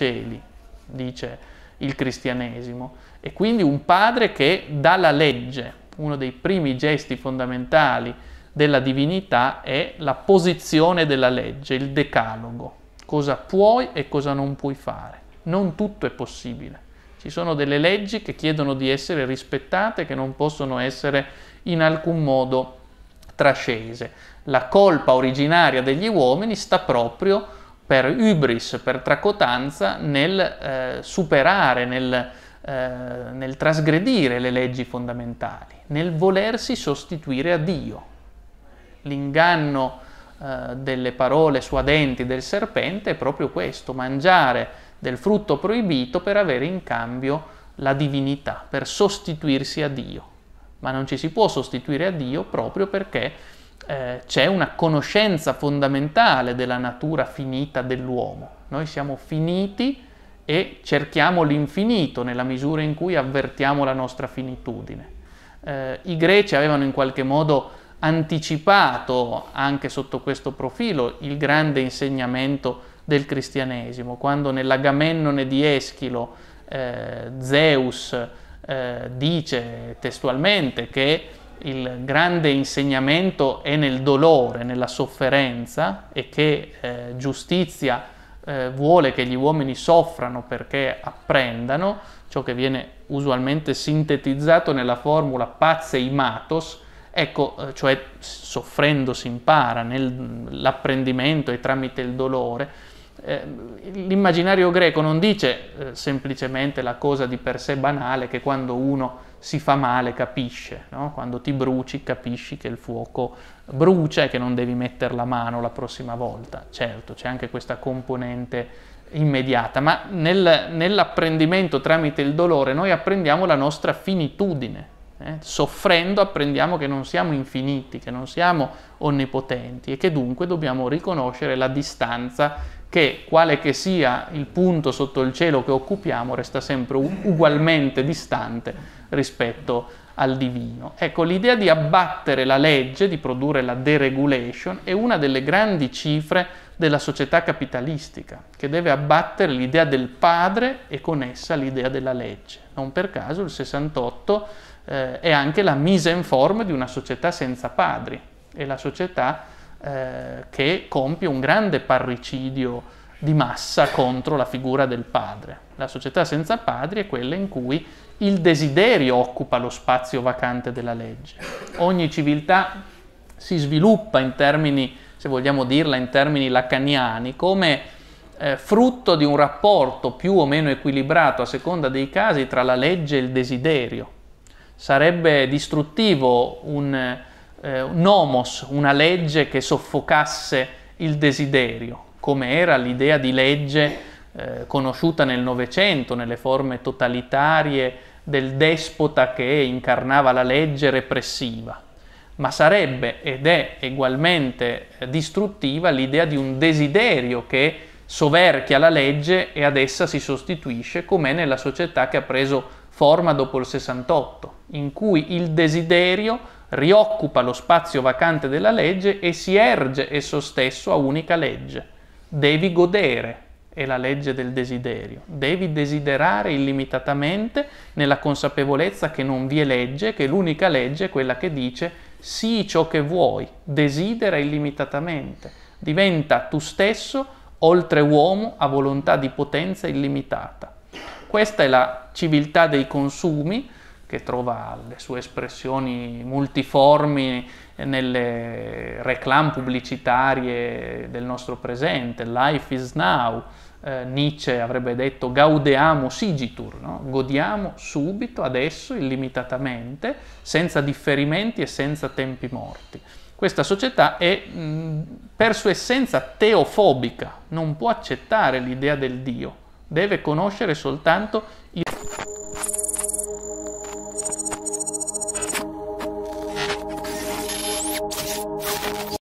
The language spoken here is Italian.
cieli, dice il cristianesimo, e quindi un padre che dà la legge, uno dei primi gesti fondamentali della divinità è la posizione della legge, il decalogo, cosa puoi e cosa non puoi fare. Non tutto è possibile. Ci sono delle leggi che chiedono di essere rispettate, che non possono essere in alcun modo trascese. La colpa originaria degli uomini sta proprio per hubris, per tracotanza, nel eh, superare, nel, eh, nel trasgredire le leggi fondamentali, nel volersi sostituire a Dio. L'inganno eh, delle parole suadenti del serpente è proprio questo, mangiare del frutto proibito per avere in cambio la divinità, per sostituirsi a Dio. Ma non ci si può sostituire a Dio proprio perché eh, c'è una conoscenza fondamentale della natura finita dell'uomo. Noi siamo finiti e cerchiamo l'infinito nella misura in cui avvertiamo la nostra finitudine. Eh, I greci avevano in qualche modo anticipato anche sotto questo profilo il grande insegnamento del cristianesimo, quando nell'Agamennone di Eschilo eh, Zeus eh, dice testualmente che il grande insegnamento è nel dolore, nella sofferenza e che eh, giustizia eh, vuole che gli uomini soffrano perché apprendano, ciò che viene usualmente sintetizzato nella formula pazei matos, ecco, eh, cioè soffrendo si impara nell'apprendimento e tramite il dolore, eh, l'immaginario greco non dice eh, semplicemente la cosa di per sé banale che quando uno si fa male capisce, no? quando ti bruci capisci che il fuoco brucia e che non devi mettere la mano la prossima volta. Certo, c'è anche questa componente immediata, ma nel, nell'apprendimento tramite il dolore noi apprendiamo la nostra finitudine. Eh? Soffrendo apprendiamo che non siamo infiniti, che non siamo onnipotenti e che dunque dobbiamo riconoscere la distanza che quale che sia il punto sotto il cielo che occupiamo resta sempre ugualmente distante rispetto al divino. Ecco, l'idea di abbattere la legge, di produrre la deregulation, è una delle grandi cifre della società capitalistica, che deve abbattere l'idea del padre e con essa l'idea della legge. Non per caso il 68 eh, è anche la mise en forme di una società senza padri, è la società eh, che compie un grande parricidio di massa contro la figura del padre. La società senza padri è quella in cui il desiderio occupa lo spazio vacante della legge. Ogni civiltà si sviluppa in termini, se vogliamo dirla in termini lacaniani, come eh, frutto di un rapporto più o meno equilibrato a seconda dei casi tra la legge e il desiderio. Sarebbe distruttivo un eh, nomos, una legge che soffocasse il desiderio, come era l'idea di legge eh, conosciuta nel Novecento, nelle forme totalitarie del despota che incarnava la legge repressiva. Ma sarebbe ed è ugualmente distruttiva l'idea di un desiderio che soverchia la legge e ad essa si sostituisce, com'è nella società che ha preso forma dopo il 68, in cui il desiderio rioccupa lo spazio vacante della legge e si erge esso stesso a unica legge. Devi godere, è la legge del desiderio. Devi desiderare illimitatamente nella consapevolezza che non vi è legge, che l'unica legge è quella che dice sii ciò che vuoi, desidera illimitatamente. Diventa tu stesso oltre uomo a volontà di potenza illimitata. Questa è la civiltà dei consumi, che trova le sue espressioni multiformi nelle reclame pubblicitarie del nostro presente, life is now, eh, Nietzsche avrebbe detto gaudeamo sigitur, no? godiamo subito, adesso, illimitatamente, senza differimenti e senza tempi morti. Questa società è mh, per sua essenza teofobica, non può accettare l'idea del Dio, deve conoscere soltanto il